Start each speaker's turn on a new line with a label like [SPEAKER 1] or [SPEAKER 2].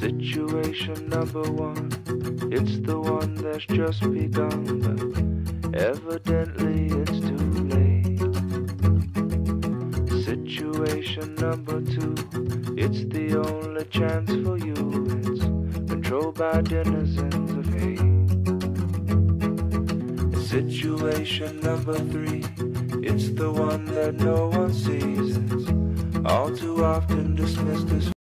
[SPEAKER 1] Situation number one, it's the one that's just begun, but evidently it's too late. Situation number two, it's the only chance for you, it's controlled by denizens of hate. Situation number three, it's the one that no one sees, it's all too often dismissed as